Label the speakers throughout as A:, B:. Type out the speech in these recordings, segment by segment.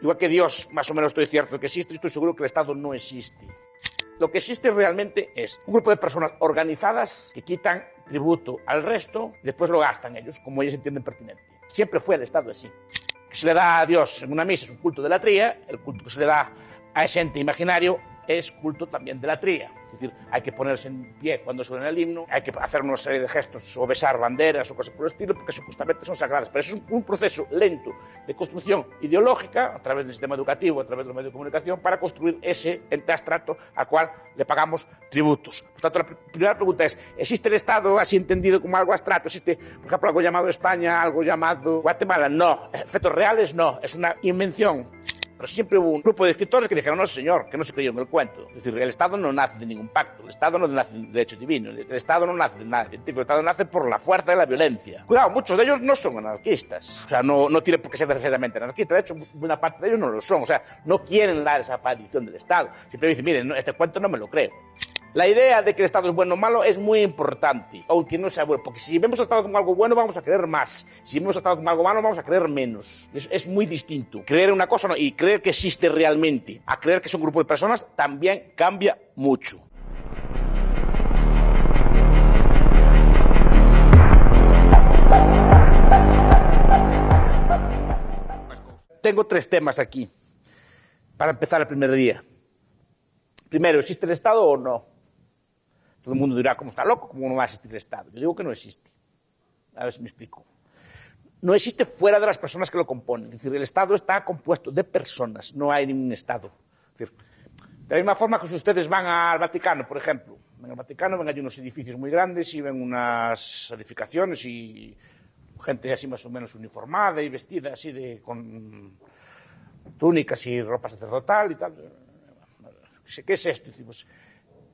A: Igual que Dios, más o menos estoy cierto que existe, estoy seguro que el Estado no existe. Lo que existe realmente es un grupo de personas organizadas que quitan tributo al resto y después lo gastan ellos, como ellos entienden pertinente. Siempre fue el Estado así. Que se le da a Dios en una misa es un culto de la tría, el culto que se le da a ese ente imaginario es culto también de la tría. Es decir, hay que ponerse en pie cuando suena el himno, hay que hacer una serie de gestos o besar banderas o cosas por el estilo, porque justamente son sagradas. Pero eso es un proceso lento de construcción ideológica a través del sistema educativo, a través de los medios de comunicación, para construir ese ente abstracto al cual le pagamos tributos. Por tanto, la primera pregunta es, ¿existe el Estado así entendido como algo abstracto? ¿Existe, por ejemplo, algo llamado España, algo llamado Guatemala? No. Efectos reales, no. Es una invención. Pero siempre hubo un grupo de escritores que dijeron, no, señor, que no se creyó en el cuento. Es decir, el Estado no nace de ningún pacto, el Estado no nace de derecho divino, el Estado no nace de nada científico, el Estado nace por la fuerza de la violencia. Cuidado, muchos de ellos no son anarquistas. O sea, no, no tiene por qué ser necesariamente anarquistas. De hecho, una parte de ellos no lo son. O sea, no quieren la desaparición del Estado. Siempre dicen, miren, este cuento no me lo creo. La idea de que el Estado es bueno o malo es muy importante, aunque no sea bueno, porque si vemos el Estado como algo bueno vamos a creer más, si vemos el Estado como algo malo vamos a creer menos. Es, muy distinto. Creer en una cosa y creer que existe realmente, a creer que es un grupo de personas, también cambia mucho. Tengo tres temas aquí para empezar el primer día. Primero, ¿existe el Estado o no? Todo el mundo dirá, ¿cómo está loco? ¿Cómo no va a existir el Estado? Yo digo que no existe. A ver si me explico. No existe fuera de las personas que lo componen. Es decir, el Estado está compuesto de personas, no hay ningún Estado. Es decir, de la misma forma que si ustedes van al Vaticano, por ejemplo, en el Vaticano ven allí unos edificios muy grandes y ven unas edificaciones y gente así más o menos uniformada y vestida así de, con túnicas y ropa sacerdotal y tal. ¿Qué es esto? Decimos,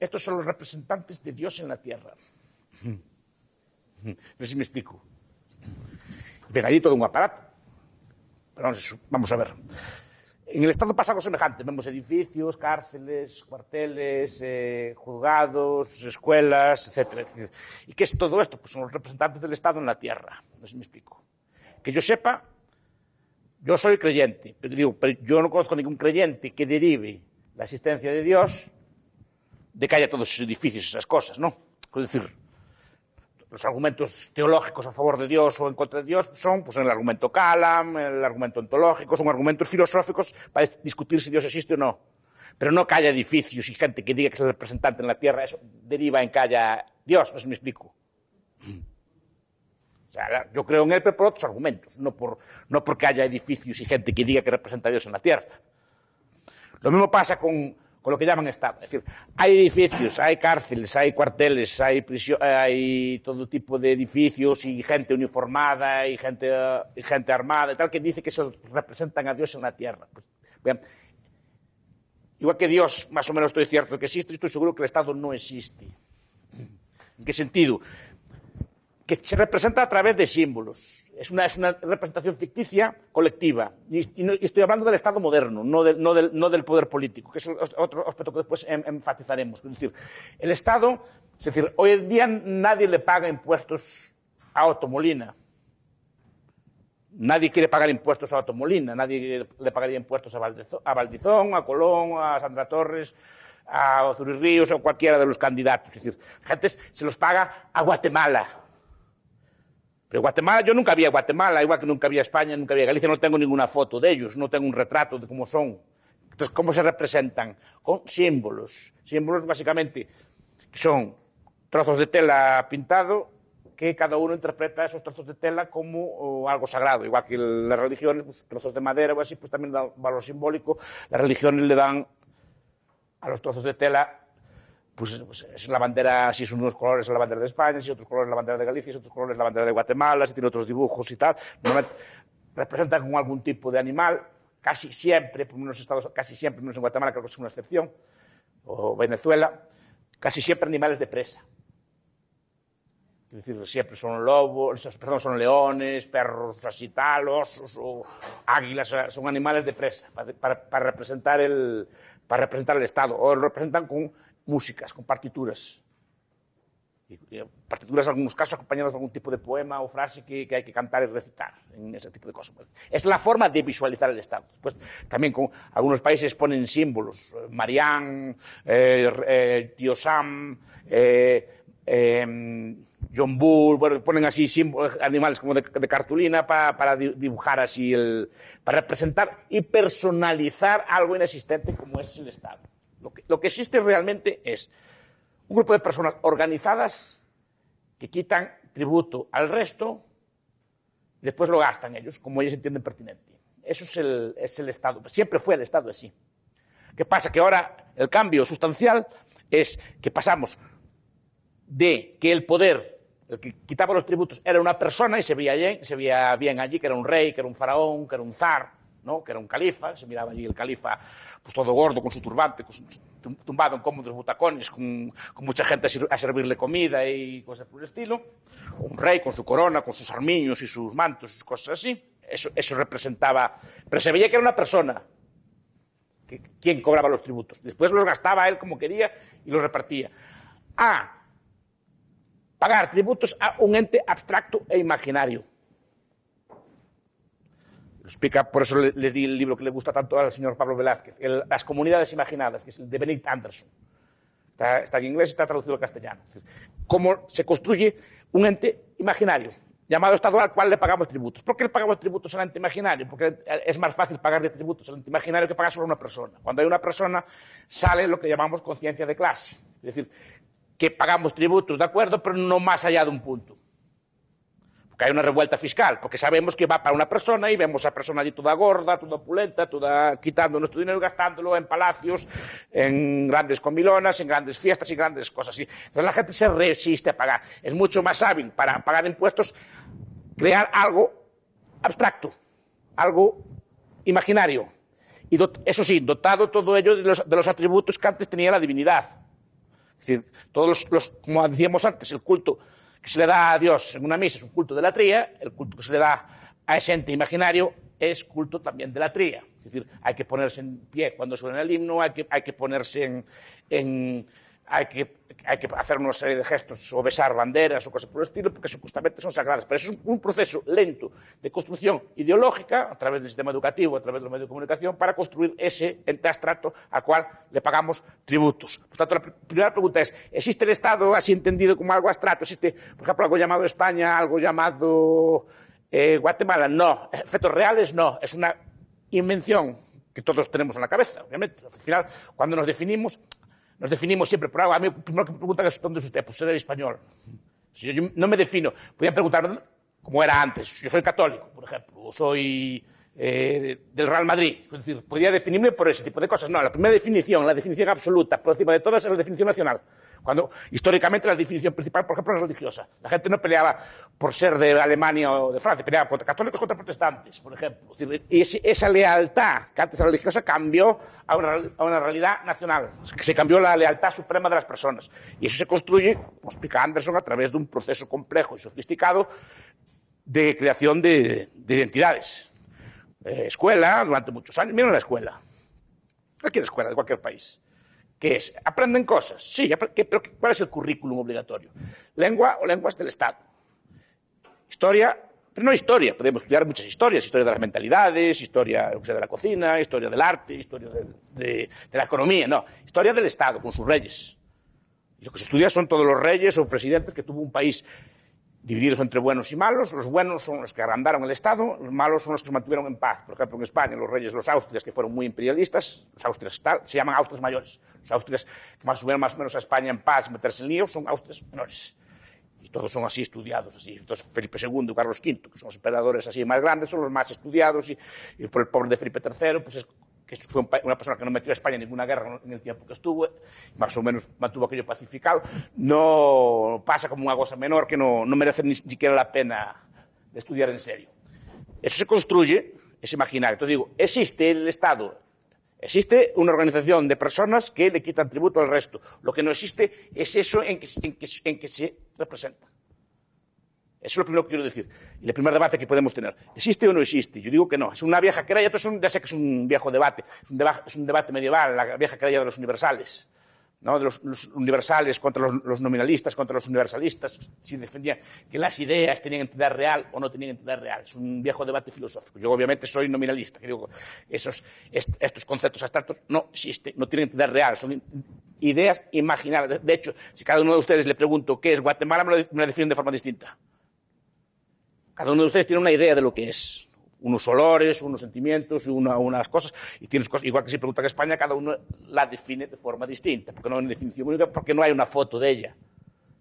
A: estos son los representantes de Dios en la tierra. A ver si me explico. Ven allí todo un aparato. Pero vamos a ver. En el Estado pasa algo semejante. Vemos edificios, cárceles, cuarteles, eh, juzgados, escuelas, etc. ¿Y qué es todo esto? Pues son los representantes del Estado en la tierra. A ver si me explico. Que yo sepa, yo soy creyente, pero digo, pero yo no conozco ningún creyente que derive la existencia de Dios de que haya todos esos edificios, esas cosas, ¿no? Es decir, los argumentos teológicos a favor de Dios o en contra de Dios son pues, el argumento Calam, el argumento ontológico, son argumentos filosóficos para discutir si Dios existe o no. Pero no que haya edificios y gente que diga que es el representante en la tierra, eso deriva en que haya Dios, no si me explico. O sea, yo creo en él, pero por otros argumentos, no, por, no porque haya edificios y gente que diga que representa a Dios en la tierra. Lo mismo pasa con, con lo que llaman Estado. Es decir, hay edificios, hay cárceles, hay cuarteles, hay, hay todo tipo de edificios y gente uniformada y gente, armada y tal que dice que se representan a Dios en la tierra. Pues, bien, igual que Dios, más o menos estoy cierto que existe, estoy seguro que el Estado no existe. ¿En qué sentido? Que se representa a través de símbolos es una, es una representación ficticia colectiva. Y, no, y, estoy hablando del Estado moderno, no, no, del, no, del, poder político, que es otro aspecto que después em, enfatizaremos. Es decir, el Estado, es decir, hoy en día nadie le paga impuestos a Otto Molina. Nadie quiere pagar impuestos a Otto Molina, nadie le pagaría impuestos a a, Valdizón, a Colón, a Sandra Torres, a Ozuri Ríos o cualquiera de los candidatos. Es decir, gente se los paga a Guatemala Pero Guatemala, yo nunca vi a Guatemala, igual que nunca vi a España, nunca vi a Galicia, no tengo ninguna foto de ellos, no tengo un retrato de cómo son. Entonces, ¿cómo se representan? Con símbolos. Símbolos básicamente son trozos de tela pintado que cada uno interpreta esos trozos de tela como algo sagrado, igual que las religiones, pues, trozos de madera o así, pues también dan valor simbólico. Las religiones le dan a los trozos de tela pues, pues, es la bandera, si son unos colores la bandera de España, si otros colores la bandera de Galicia, si otros colores la bandera de Guatemala, si tiene otros dibujos y tal. representan con algún tipo de animal, casi siempre, por unos estados, casi siempre, menos en Guatemala, creo que es una excepción, o Venezuela, casi siempre animales de presa. Es decir, siempre son lobos, perdón, son leones, perros así tal, osos o águilas, son animales de presa para representar el, para representar el Estado, o lo representan con músicas, con partituras. Y, y partituras en algunos casos acompañadas de algún tipo de poema o frase que, que, hay que cantar y recitar, en ese tipo de cosas. Es la forma de visualizar el Estado. Después, también con algunos países ponen símbolos, Marián, eh, eh, Tío Sam, eh, eh, John Bull, bueno, ponen así símbolos, animales como de, de cartulina para, para, dibujar así, el, para representar y personalizar algo inexistente como es el Estado. Lo que, lo que existe realmente es un grupo de personas organizadas que quitan tributo al resto y después lo gastan ellos, como ellos entienden pertinente. Eso es el, es el Estado. Siempre fue el Estado así. ¿Qué pasa? Que ahora el cambio sustancial es que pasamos de que el poder, el que quitaba los tributos, era una persona y se veía bien, se veía bien allí, que era un rey, que era un faraón, que era un zar, ¿no? que era un califa, se miraba allí el califa pues todo gordo, con su turbante, tumbado en cómodos butacones, con, con, mucha gente a servirle comida y cosas por el estilo, un rey con su corona, con sus armiños y sus mantos y cosas así. Eso, eso representaba, pero se veía que era una persona, que, quien cobraba los tributos. Después los gastaba él como quería y los repartía. A pagar tributos a un ente abstracto e imaginario por eso les di el libro que le gusta tanto al señor Pablo Velázquez, el, Las comunidades imaginadas, que es el de Benedict Anderson. Está, en inglés está traducido al castellano. Cómo se construye un ente imaginario, llamado Estado al cual le pagamos tributos. ¿Por qué le pagamos tributos al ente imaginario? Porque es más fácil pagar de tributos al ente imaginario que pagar solo a una persona. Cuando hay una persona, sale lo que llamamos conciencia de clase. Es decir, que pagamos tributos, de acuerdo, pero no más allá de un punto porque hay una revuelta fiscal, porque sabemos que va para una persona y vemos a la persona allí toda gorda, toda opulenta, toda quitando nuestro dinero y gastándolo en palacios, en grandes comilonas, en grandes fiestas y grandes cosas. Entonces la gente se resiste a pagar. Es mucho más hábil para pagar impuestos crear algo abstracto, algo imaginario. Y eso sí, dotado todo ello de los, de los, atributos que antes tenía la divinidad. Es decir, todos los, los como decíamos antes, el culto que se le da a Dios en una misa es un culto de la tría, el culto que se le da a ese ente imaginario es culto también de la tría. Es decir, hay que ponerse en pie cuando suena el himno, hay que, hay que ponerse en, en hay que, hacer una serie de gestos o besar banderas o cosas por el estilo, porque supuestamente son sagradas. Pero eso es un, proceso lento de construcción ideológica a través del sistema educativo, a través de los medios de comunicación, para construir ese ente abstracto al cual le pagamos tributos. Por tanto, la pr primera pregunta es, ¿existe el Estado así entendido como algo abstracto? ¿Existe, por ejemplo, algo llamado España, algo llamado eh, Guatemala? No. Efectos reales, no. Es una invención que todos tenemos en la cabeza, obviamente. Al final, cuando nos definimos, nos definimos siempre por algo. A mí, primero que preguntan es dónde es usted, pues ser español. Si yo, no me defino. Podían preguntar como era antes. Yo soy católico, por ejemplo, o soy eh, del Real Madrid. Es decir, podía definirme por ese tipo de cosas. No, la primera definición, la definición absoluta, por encima de todas, es la definición nacional. Cuando históricamente la definición principal, por ejemplo, es religiosa. La gente no peleaba por ser de Alemania o de Francia, peleaba contra católicos contra protestantes, por ejemplo. Y esa lealtad que antes era religiosa cambió a una, a una realidad nacional. Se cambió la lealtad suprema de las personas. Y eso se construye, como explica Anderson, a través de un proceso complejo y sofisticado de creación de identidades. Eh, escuela, durante muchos años. Miren la escuela. Cualquier escuela de cualquier país ¿Qué es? ¿Aprenden cosas? Sí, pero ¿cuál es el currículum obligatorio? Lengua o lenguas del Estado. Historia, pero no historia, podemos estudiar muchas historias, historia de las mentalidades, historia de la cocina, historia del arte, historia de, de, la economía, no, historia del Estado, con sus reyes. Y lo que se estudia son todos los reyes o presidentes que tuvo un país divididos entre buenos y malos. Los buenos son los que agrandaron el Estado, los malos son los que se mantuvieron en paz. Por ejemplo, en España, los reyes, los austrias, que fueron muy imperialistas, los austrias se llaman austrias mayores. Los austrias que más subieron más o menos a España en paz meterse en líos son austrias menores. Y todos son así estudiados, así. Felipe II y Carlos V, que son los emperadores así más grandes, son los más estudiados, y, y por el pobre de Felipe III, pues es que fue una persona que no metió a España en ninguna guerra en el tiempo que estuvo, más o menos mantuvo aquello pacificado, no pasa como una cosa menor que no, no merece ni siquiera la pena de estudiar en serio. Eso se construye, es imaginario. Entonces digo, existe el Estado, existe una organización de personas que le quitan tributo al resto. Lo que no existe es eso en que, en que, en que se representa. Eso es lo primero que quiero decir. Y el primer debate que podemos tener. ¿Existe o no existe? Yo digo que no. Es una vieja querella, esto es un, ya sé que es un viejo debate. Es un, deba, es un debate medieval, la vieja querella de los universales. ¿no? de los, universales contra los, nominalistas, contra los universalistas, si defendían que las ideas tenían entidad real o no tenían entidad real. Es un viejo debate filosófico. Yo obviamente soy nominalista, que digo, esos, est, estos conceptos abstractos no existen, no tienen entidad real, son ideas imaginadas. De hecho, si cada uno de ustedes le pregunto qué es Guatemala, me me lo definen de forma distinta. Cada uno de ustedes tiene una idea de lo que es unos olores, unos sentimientos, una, unas cosas, y tienes cosas, igual que si preguntan a España, cada uno la define de forma distinta, porque no hay una definición única, porque no hay una foto de ella.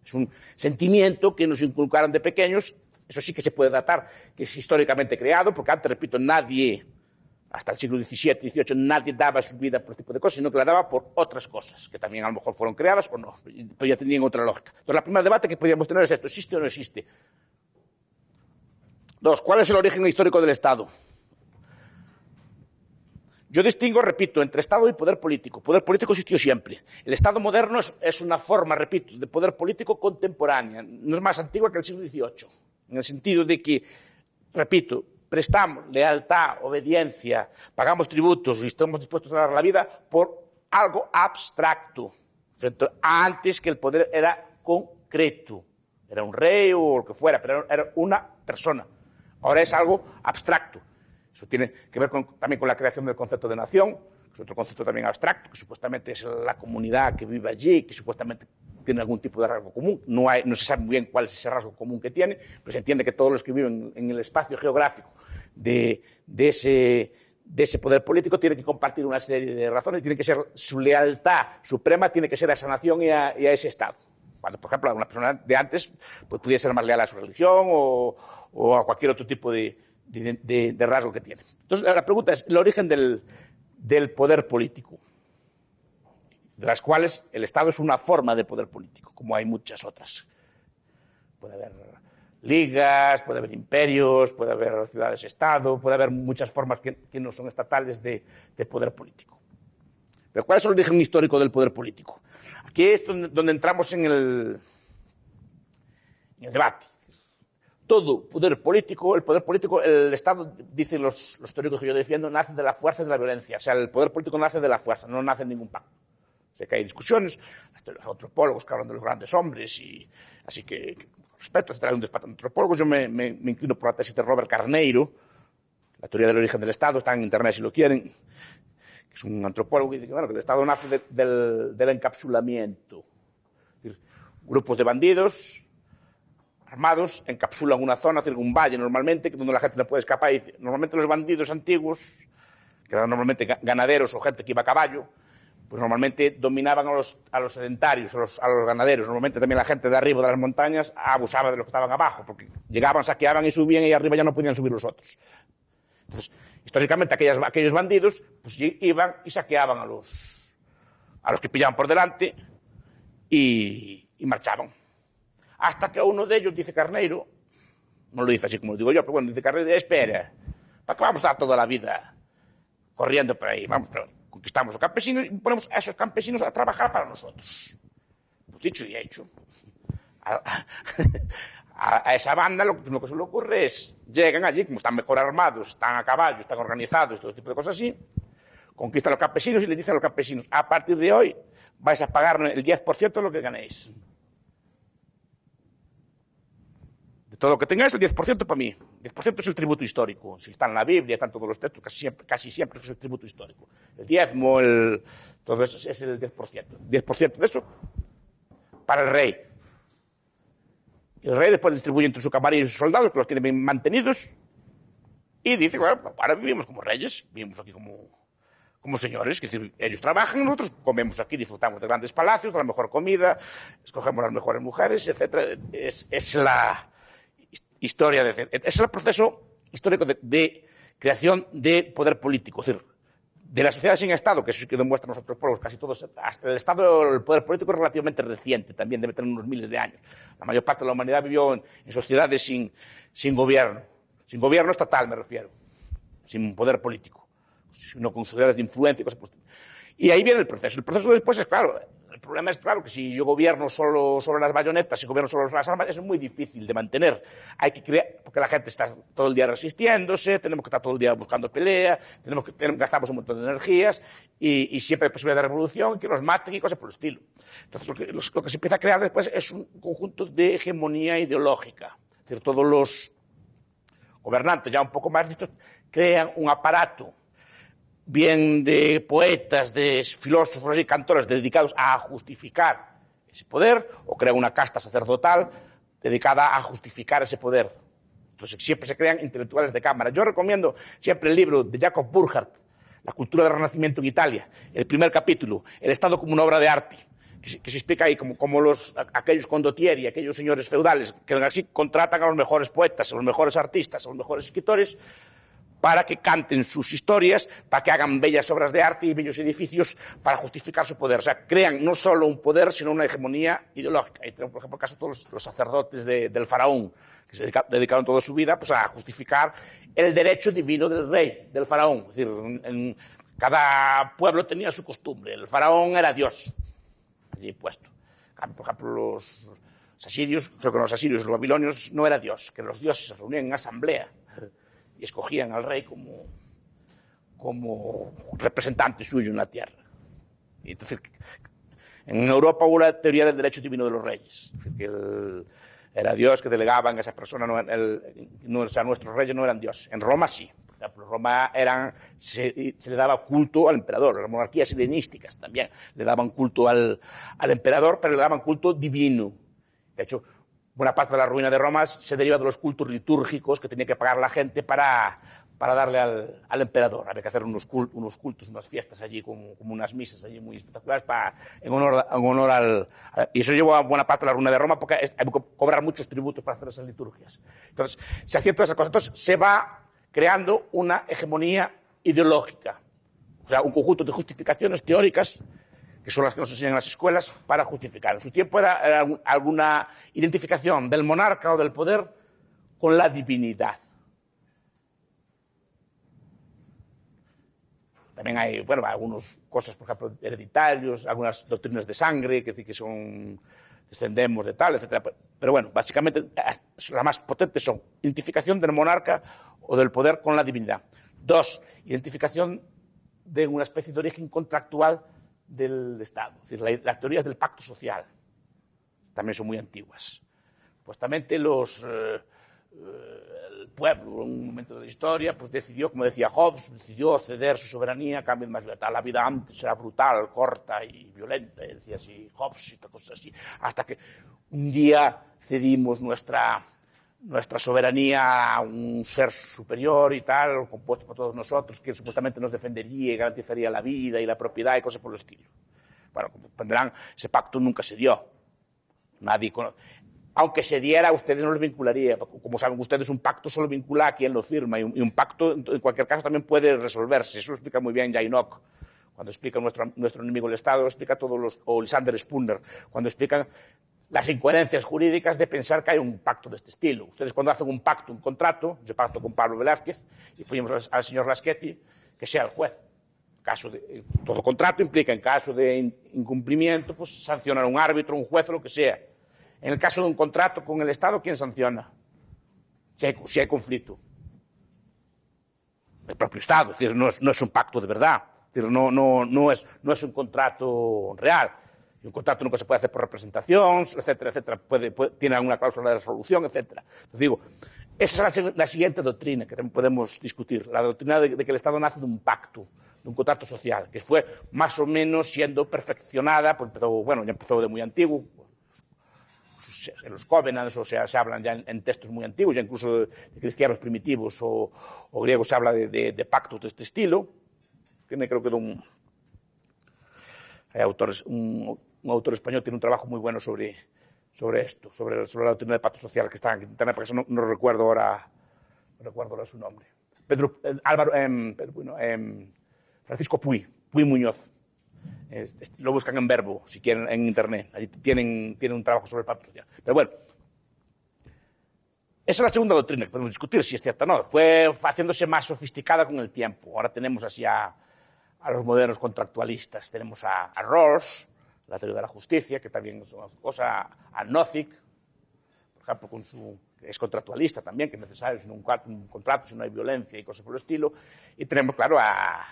A: Es un sentimiento que nos inculcaron de pequeños, eso sí que se puede datar, que es históricamente creado, porque antes, repito, nadie, hasta el siglo XVII, XVIII, nadie daba su vida por este tipo de cosas, sino que la daba por otras cosas, que también a lo mejor fueron creadas o no, pero ya tenían otra lógica. Entonces, el primer debate que podríamos tener es esto, ¿existe o no existe? Dos, ¿cuál es el origen histórico del Estado? Yo distingo, repito, entre Estado y poder político. Poder político existió siempre. El Estado moderno es, una forma, repito, de poder político contemporánea. No es más antigua que el siglo XVIII, en el sentido de que, repito, prestamos lealtad, obediencia, pagamos tributos y estamos dispuestos a dar la vida por algo abstracto, antes que el poder era concreto. Era un rey o lo que fuera, pero era una persona. Ahora es algo abstracto. Eso tiene que ver con, también con la creación del concepto de nación, que es otro concepto también abstracto, que supuestamente es la comunidad que vive allí, que supuestamente tiene algún tipo de rasgo común. No, hay, no se sabe muy bien cuál es ese rasgo común que tiene, pero se entiende que todos los que viven en el espacio geográfico de, ese, de ese poder político tienen que compartir una serie de razones, tiene que ser su lealtad suprema, tiene que ser a esa nación y y a ese Estado. Cuando, por ejemplo, una persona de antes pues, pudiera ser más leal a su religión o, a cualquier otro tipo de, rasgo que tiene. Entonces, la pregunta es el origen del, poder político, de las cuales el Estado es una forma de poder político, como hay muchas otras. Puede haber ligas, puede haber imperios, puede haber ciudades-estado, puede haber muchas formas que, no son estatales de, poder político. Pero ¿cuál es el origen histórico del poder político? Aquí es donde, donde entramos en el, en el debate todo poder político, el poder político, el Estado, dicen los, los, teóricos que yo defiendo, nace de la fuerza y de la violencia. O sea, el poder político nace de la fuerza, no nace en ningún pacto. Sé que hay discusiones, los antropólogos que hablan de los grandes hombres, y así que, que respeto, se trae un despacho de antropólogos. Yo me, me, me, inclino por la tesis de Robert Carneiro, la teoría del origen del Estado, está en internet si lo quieren, que es un antropólogo que dice bueno, que el Estado nace de, del, del encapsulamiento. Es decir, grupos de bandidos armados encapsulan una zona, es decir, un valle normalmente, donde la gente no puede escapar. Y normalmente los bandidos antiguos, que eran normalmente ganaderos o gente que iba a caballo, pues normalmente dominaban a los, a los sedentarios, a los, a los, ganaderos. Normalmente también la gente de arriba de las montañas abusaba de los que estaban abajo, porque llegaban, saqueaban y subían y arriba ya no podían subir los otros. Entonces, históricamente aquellos bandidos pues, iban y saqueaban a los, que pillaban por delante y, marchaban hasta que uno de ellos dice Carneiro, no lo dice así como lo digo yo, pero bueno, dice Carneiro, espera, ¿para qué vamos a toda la vida corriendo por ahí? Vamos, conquistamos a los campesinos y ponemos a esos campesinos a trabajar para nosotros. Pues dicho y hecho. A, esa banda lo, lo, que se le ocurre es, llegan allí, como están mejor armados, están a caballo, están organizados, todo tipo de cosas así, conquistan a los campesinos y les dicen a los campesinos, a partir de hoy vais a pagar el 10% de lo que ganéis. De todo lo que tengáis, el 10% para mí. El 10% es el tributo histórico. Si está en la Biblia, están todos los textos, casi siempre, casi es el tributo histórico. El diezmo, el, todo eso es el 10%. 10% de eso para el rey. El rey después distribuye entre su camarilla y sus soldados, que los tiene bien mantenidos, y dice, bueno, ahora vivimos como reyes, vivimos aquí como, como señores, que ellos trabajan, nosotros comemos aquí, disfrutamos de grandes palacios, de la mejor comida, escogemos las mejores mujeres, etc. Es, es la, historia de... Es el proceso histórico de, de, creación de poder político, es decir, de la sociedad sin Estado, que eso sí que demuestran los otros pueblos, casi todos, hasta el Estado, el poder político es relativamente reciente, también debe tener unos miles de años. La mayor parte de la humanidad vivió en, sociedades sin, gobierno, sin gobierno estatal me refiero, sin poder político, sino con sociedades de influencia y cosas Y ahí viene el proceso. El proceso después es, claro, El problema es, claro, que si yo gobierno solo sobre las bayonetas, si gobierno sobre las armas, es muy difícil de mantener. Hay que crear, porque la gente está todo el día resistiéndose, tenemos que estar todo el día buscando pelea, tenemos que, tenemos, gastamos un montón de energías y, y, siempre hay posibilidad de revolución, que nos maten y cosas por el estilo. Entonces, lo que, lo que se empieza a crear después es un conjunto de hegemonía ideológica. Es decir, todos los gobernantes ya un poco más listos crean un aparato bien de poetas, de filósofos y cantores dedicados a justificar ese poder, o crean una casta sacerdotal dedicada a justificar ese poder. Entonces siempre se crean intelectuales de cámara. Yo recomiendo siempre el libro de Jacob Burckhardt, La cultura del Renacimiento en Italia, el primer capítulo, El Estado como una obra de arte, que se, que se explica ahí como, como los, aquellos condottieri, aquellos señores feudales, que así contratan a los mejores poetas, a los mejores artistas, a los mejores escritores, para que canten sus historias, para que hagan bellas obras de arte y bellos edificios para justificar su poder. O sea, crean no solo un poder, sino una hegemonía ideológica. Y por ejemplo, el caso de todos los, sacerdotes de, del faraón, que se dedica, dedicaron toda su vida pues, a justificar el derecho divino del rey, del faraón. Es decir, en, cada pueblo tenía su costumbre. El faraón era Dios, allí puesto. Por ejemplo, los, asirios, creo que los asirios los babilonios no era Dios, que los dioses se reunían en asamblea y escogían al rey como, como representante suyo en la tierra. Y entonces, en Europa hubo la teoría del derecho divino de los reyes, es decir, que el, era Dios que delegaban a esa persona, no, el, no, o sea, nuestros reyes no eran Dios. En Roma sí. Por ejemplo, Roma eran, se, se, le daba culto al emperador, las monarquías helenísticas también le daban culto al, al emperador, pero le daban culto divino. De hecho, buena parte de la ruina de Roma se deriva de los cultos litúrgicos que tenía que pagar la gente para, para darle al, al, emperador. Había que hacer unos, cult, unos, cultos, unas fiestas allí, como, como, unas misas allí muy espectaculares para, en honor, en honor al, Y eso llevó a buena parte de la ruina de Roma porque hay que cobrar muchos tributos para hacer esas liturgias. Entonces, se hacían todas esas cosas. Entonces, se va creando una hegemonía ideológica. O sea, un conjunto de justificaciones teóricas que son las que nos enseñan en las escuelas, para justificar. En su tiempo era, alguna identificación del monarca o del poder con la divinidad. También hay, bueno, algunas cosas, por ejemplo, hereditarios, algunas doctrinas de sangre, que, que son, descendemos de tal, etc. Pero bueno, básicamente las más potentes son identificación del monarca o del poder con la divinidad. Dos, identificación de una especie de origen contractual del Estado. Es decir, la, las teorías del pacto social también son muy antiguas. Supuestamente los, eh, el pueblo, en un momento de la historia, pues decidió, como decía Hobbes, decidió ceder su soberanía a cambio de más libertad. La vida antes era brutal, corta y violenta, decía así Hobbes y cosas así, hasta que un día cedimos nuestra, nuestra soberanía a un ser superior y tal, compuesto por todos nosotros, que supuestamente nos defendería y garantizaría la vida y la propiedad y cosas por el estilo. Bueno, como comprenderán, ese pacto nunca se dio. Nadie conoce. Aunque se diera, a ustedes no les vincularía. Como saben ustedes, un pacto solo vincula a quien lo firma y un, pacto, en cualquier caso, también puede resolverse. Eso lo explica muy bien Jainok cuando explica nuestro, nuestro enemigo el Estado, lo explica todos los, o Lysander Spooner, cuando explican las incoherencias jurídicas de pensar que hay un pacto de este estilo. Ustedes cuando hacen un pacto, un contrato, yo pacto con Pablo Velázquez y ponemos al señor Laschetti que sea el juez. Todo contrato implica, en caso de incumplimiento, pues sancionar a un árbitro, un juez lo que sea. En el caso de un contrato con el Estado, ¿quién sanciona? Si hay, conflicto. El propio Estado, es decir, no es, un pacto de verdad, es decir, no, es, un contrato real un contrato nunca se puede hacer por representación, etcétera, etcétera, tiene alguna cláusula de resolución, etcétera. Entonces digo, esa es la, siguiente doctrina que podemos discutir, la doctrina de, que el Estado nace de un pacto, de un contrato social, que fue más o menos siendo perfeccionada, pues empezó, bueno, ya empezó de muy antiguo, en los covenants, o sea, se hablan ya en, textos muy antiguos, ya incluso de, cristianos primitivos o, griegos se habla de, de, pactos de este estilo, tiene creo que de un, hay autores, un, un autor español tiene un trabajo muy bueno sobre, sobre esto, sobre, la doctrina de pacto social que está en internet, porque no, no recuerdo ahora, no recuerdo ahora su nombre. Pedro, eh, Álvaro, bueno, eh, Francisco Puy, Puy Muñoz. Lo buscan en verbo, si quieren, en internet. Allí tienen, tienen un trabajo sobre el pacto social. Pero bueno, esa es la segunda doctrina que podemos discutir, si es cierta o no. Fue haciéndose más sofisticada con el tiempo. Ahora tenemos así a, los modernos contractualistas. Tenemos a, a la teoría de la justicia, que también es una cosa, a Nozick, por ejemplo, con su, que es contractualista también, que es necesario un, contrato, si no hay violencia y cosas por el estilo. Y tenemos, claro, a,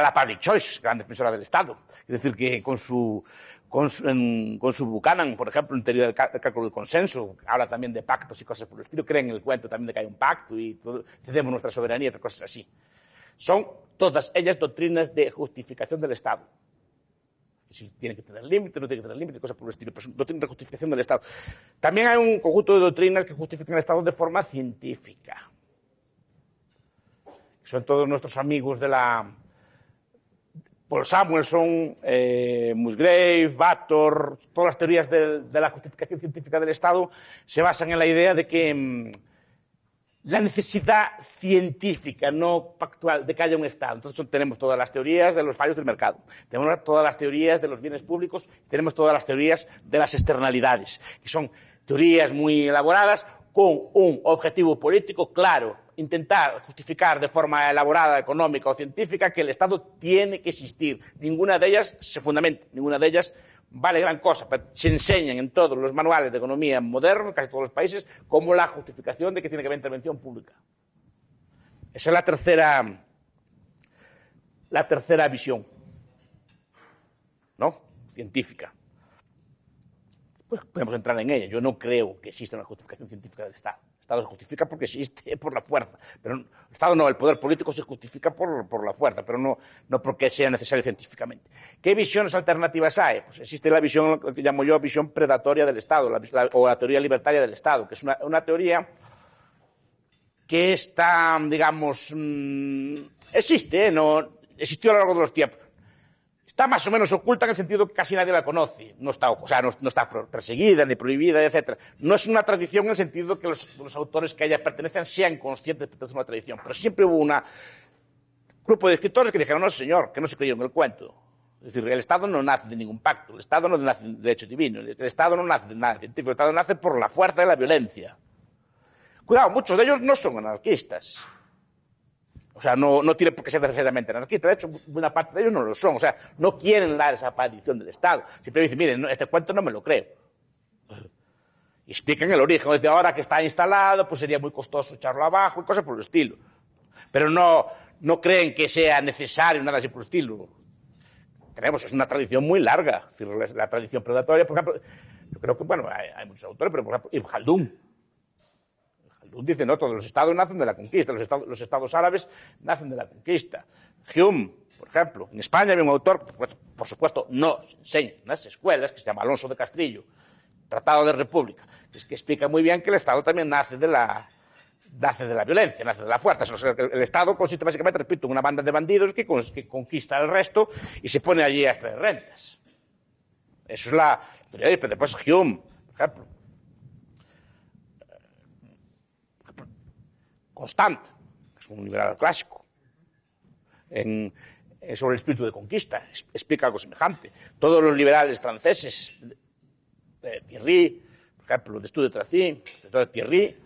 A: la Public Choice, gran defensora del Estado. Es decir, que con su, con Buchanan, por ejemplo, en teoría del, cálculo del consenso, habla también de pactos y cosas por el estilo, creen en el cuento también de que hay un pacto y todo, cedemos nuestra soberanía y cosas así. Son todas ellas doctrinas de justificación del Estado. Si tiene que tener límites, no tiene que tener límites, cosas por el estilo, pero doctrinas de justificación del Estado. También hay un conjunto de doctrinas que justifican el Estado de forma científica. Son todos nuestros amigos de la, Paul Samuelson, eh, Musgrave, Bator, todas las teorías de, la justificación científica del Estado se basan en la idea de que mmm, la necesidad científica, no pactual, de que haya un Estado. Entonces tenemos todas las teorías de los fallos del mercado, tenemos todas las teorías de los bienes públicos, tenemos todas las teorías de las externalidades, que son teorías muy elaboradas con un objetivo político claro, intentar justificar de forma elaborada, económica o científica que el Estado tiene que existir. Ninguna de ellas se fundamenta, ninguna de ellas vale gran cosa, pero se enseñan en todos los manuales de economía modernos, casi todos los países, como la justificación de que tiene que haber intervención pública. Esa es la tercera, la tercera visión, ¿no? Científica. Pues podemos entrar en ella. Yo no creo que exista una justificación científica del Estado. Estado se justifica porque existe por la fuerza. Pero el Estado no, el poder político se justifica por, por la fuerza, pero no, no, porque sea necesario científicamente. ¿Qué visiones alternativas hay? Pues existe la visión, lo que llamo yo visión predatoria del Estado, la, o la teoría libertaria del Estado, que es una, teoría que está, digamos, mmm, existe, ¿eh? no, existió a lo largo de los tiempos está más o menos oculta en el sentido que casi nadie la conoce. No está, o sea, no, está perseguida ni prohibida, etc. No es una tradición en el sentido que los, los autores que a ella pertenecen sean conscientes de que es una tradición. Pero siempre hubo un grupo de escritores que dijeron, no, señor, que no se creyeron el cuento. Es decir, el Estado no nace de ningún pacto, el Estado no nace de derecho divino, el Estado no nace de nada científico, el Estado nace por la fuerza de la violencia. Cuidado, muchos de ellos no son anarquistas. O sea, no, no tiene por qué ser necesariamente anarquista. De hecho, buena parte de ellos no lo son. O sea, no quieren la desaparición del Estado. Siempre dicen, miren, este cuento no me lo creo. Y explican el origen. Desde ahora que está instalado, pues sería muy costoso echarlo abajo y cosas por el estilo. Pero no, no creen que sea necesario nada así por el estilo. Tenemos, es una tradición muy larga. La tradición predatoria, por ejemplo, yo creo que, bueno, hay, muchos autores, pero por ejemplo, Ibn dice, no, todos los estados nacen de la conquista, los estados, árabes nacen de la conquista. Hume, por ejemplo, en España había un autor, por supuesto, no se enseña en las escuelas, que se llama Alonso de Castrillo, Tratado de República, que, es que explica muy bien que el Estado también nace de la, violencia, nace de la fuerza. El, Estado consiste básicamente, repito, en una banda de bandidos que, conquista el resto y se pone allí a extraer rentas. Eso es la. Pero después Hume, por ejemplo, Constant, que es un liberal clásico, sobre el espíritu de conquista, explica algo semejante. Todos los liberales franceses, de Thierry, por ejemplo, de Estudio de Tracy, de Thierry,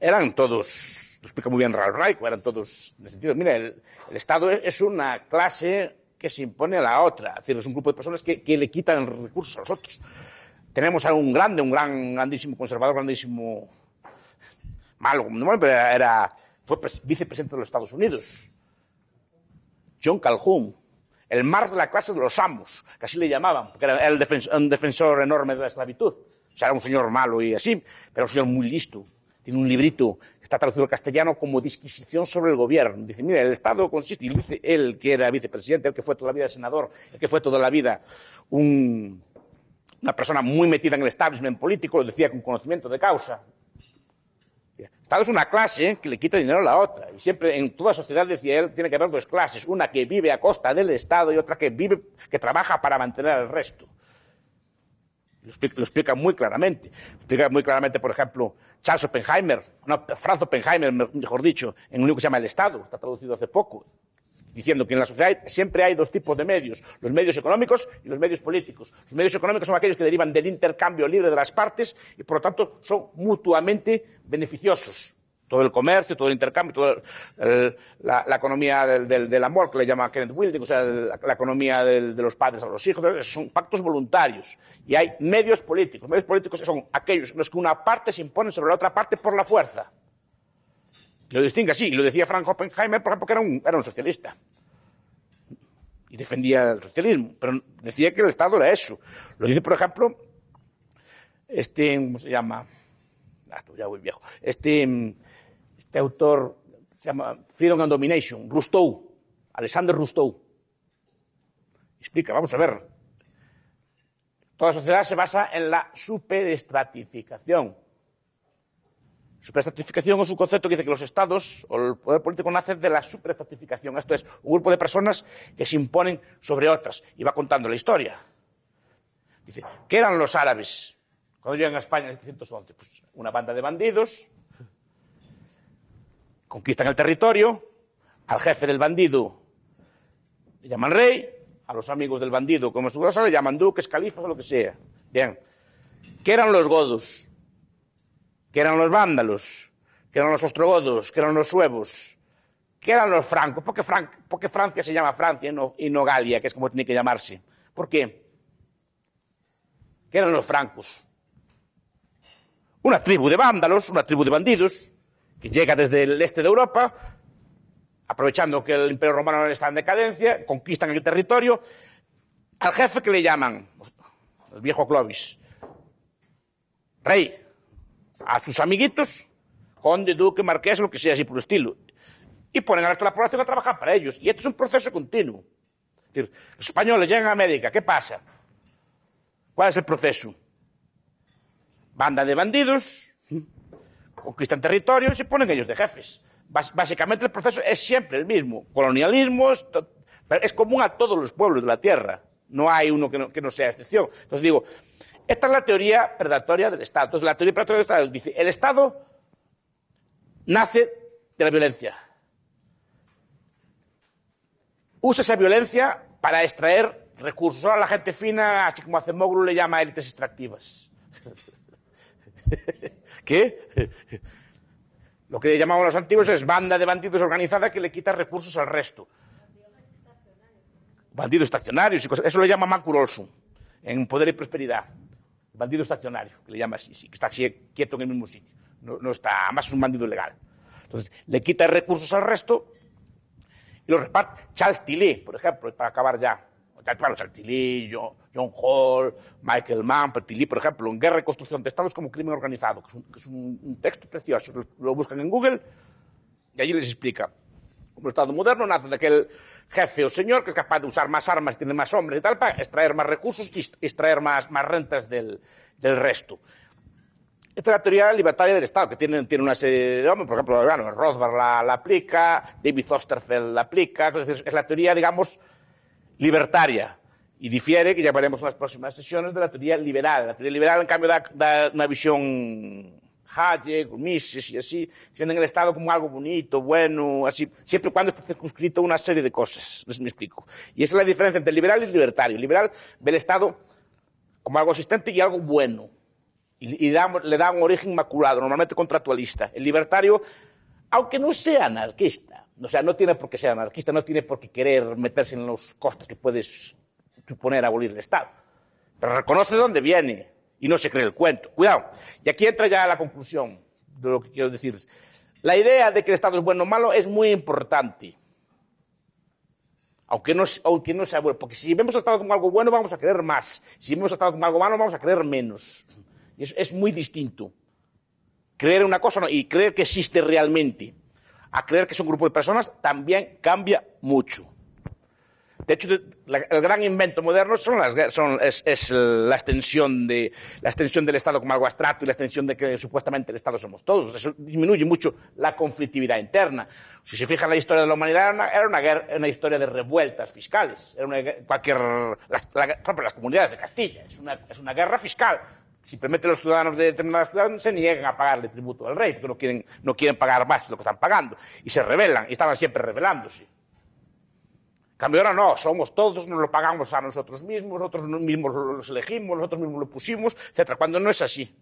A: eran todos, lo explica muy bien Ralph Raico, eran todos, en el sentido, mira, el, el Estado es una clase que se impone a la otra, es decir, es un grupo de personas que, que le quitan recursos a los otros. Tenemos a un grande, un gran, grandísimo conservador, grandísimo malo, pero era, fue vicepresidente de los Estados Unidos. John Calhoun, el Marx de la clase de los amos, que así le llamaban, porque era el un defensor enorme de la esclavitud. O sea, era un señor malo y así, pero un señor muy listo. Tiene un librito que está traducido al castellano como Disquisición sobre el gobierno. Dice, mira, el Estado consiste, y dice él, que era vicepresidente, el que fue toda la vida senador, el que fue toda la vida un, una persona muy metida en el establishment político, lo decía con conocimiento de causa, Estado es una clase que le quita dinero a la otra. Y siempre en toda sociedad, decía él, tiene que haber dos clases. Una que vive a costa del Estado y otra que vive, que trabaja para mantener al resto. Lo explica, muy claramente. Lo explica muy claramente, por ejemplo, Charles Oppenheimer, no, Franz Oppenheimer, mejor dicho, en un libro que se llama El Estado, está traducido hace poco, diciendo que en la sociedad siempre hay dos tipos de medios, los medios económicos y los medios políticos. Los medios económicos son aquellos que derivan del intercambio libre de las partes y, por lo tanto, son mutuamente beneficiosos. todo el comercio, todo el intercambio, toda la, economía del, amor, que le llama Kenneth Wilding, o sea, la, economía de los padres a los hijos, son pactos voluntarios. Y hay medios políticos. Medios políticos son aquellos en los que una parte se impone sobre la otra parte por la fuerza. Lo distingue así, y lo decía Frank Oppenheimer, por ejemplo, que era un, era un socialista. Y defendía el socialismo, pero decía que el Estado era eso. Lo dice, por ejemplo, este, ¿cómo se llama? Ah, ya voy viejo. Este, este autor se llama Freedom and Domination, Rousseau, Alexander Rousseau. Explica, vamos a ver. Toda sociedad se basa en la superestratificación. Superestratificación es un concepto que dice que los estados o el poder político nace de la superestratificación. Esto es un grupo de personas que se imponen sobre otras. Y va contando la historia. Dice, ¿qué eran los árabes cuando llegan a España en 1711? Pues una banda de bandidos conquistan el territorio, al jefe del bandido le llaman rey, a los amigos del bandido, como su cosa, le llaman duques, califas o lo que sea. Bien. ¿Qué eran los godos? ¿Qué eran los vándalos? ¿Qué eran los ostrogodos? ¿Qué eran los suevos? ¿Qué eran los francos? ¿Por qué, Francia se llama Francia y no, y no Galia, que es como tiene que llamarse? ¿Por qué? ¿Qué eran los francos? Una tribu de vándalos, una tribu de bandidos, que llega desde el este de Europa, aprovechando que el Imperio Romano está en decadencia, conquistan el territorio, al jefe que le llaman, el viejo Clovis, rey, a sus amiguitos, conde, duque, marqués, lo que sea así por el estilo, y ponen a la población a trabajar para ellos. Y esto es un proceso continuo. Es decir, los españoles llegan a América, ¿qué pasa? ¿Cuál es el proceso? Banda de bandidos, conquistan territorios y ponen ellos de jefes. básicamente el proceso es siempre el mismo. Colonialismo es, común a todos los pueblos de la tierra. No hay uno que no, sea excepción. Entonces digo, esta es la teoría predatoria del Estado. Entonces la teoría predatoria del Estado dice, el Estado nace de la violencia. Usa esa violencia para extraer recursos. Ahora la gente fina, así como hace Moglu, le llama élites extractivas. ¿Qué? Lo que llamamos los antiguos es banda de bandidos organizada que le quita recursos al resto. Bandidos estacionarios y cosas. Eso lo llama Olson en Poder y Prosperidad. Bandido estacionario, que le llama así, sí, que está quieto en el mismo sitio. No, está, más es un bandido legal. Entonces, le quita recursos al resto y los reparte. Charles Tilly, por ejemplo, para acabar ya claro, Tilly, John Hall, Michael Mann, Tilly, por ejemplo, en Guerra y Construcción de Estados como Crimen Organizado, que es un, texto precioso. Lo, buscan en Google y allí les explica cómo el Estado moderno nace de aquel jefe o señor que es capaz de usar más armas, tiene más hombres y tal, para extraer más recursos y extraer más, más rentas del, del resto. Esta es la teoría libertaria del Estado, que tiene, tiene una serie de hombres, por ejemplo, bueno, Rothbard la, la, aplica, David Osterfeld la aplica, es, la teoría, digamos, libertaria y difiere, que ya veremos en las próximas sesiones, de la teoría liberal. La teoría liberal, en cambio, da, una visión Hayek, Mises y así, defienden el Estado como algo bonito, bueno, así, siempre y cuando esté circunscrito una serie de cosas. Si me explico. Y esa es la diferencia entre liberal y libertario. El liberal ve el Estado como algo existente y algo bueno. Y, le da un origen inmaculado, normalmente contractualista. El libertario, aunque no sea anarquista, o sea, no tiene por qué ser anarquista, no tiene por qué querer meterse en los costes que puedes suponer abolir el Estado. Pero reconoce de dónde viene y no se cree el cuento. Cuidado. Y aquí entra ya la conclusión de lo que quiero decir. La idea de que el Estado es bueno o malo es muy importante. Aunque no, aunque no sea bueno. Porque si vemos el Estado como algo bueno, vamos a creer más. Si vemos el Estado como algo malo, vamos a creer menos. Y eso es muy distinto. Creer una cosa y creer que existe realmente a creer que es un grupo de personas también cambia mucho. De hecho, el gran invento moderno son es, la, extensión del Estado como algo abstracto y la extensión de que supuestamente el Estado somos todos. Eso disminuye mucho la conflictividad interna. Si se fija en la historia de la humanidad, era una, guerra, una historia de revueltas fiscales. Era una, cualquier, las, las comunidades de Castilla. Es una, es una guerra fiscal simplemente los ciudadanos de determinadas ciudades se niegan a pagarle tributo al rey, porque no no quieren pagar más de lo que están pagando, y se rebelan, y estaban siempre rebelándose. Cambio ahora no, somos todos, nos lo pagamos a nosotros mismos, nosotros mismos los elegimos, nosotros mismos lo pusimos, etc. Cuando no es así.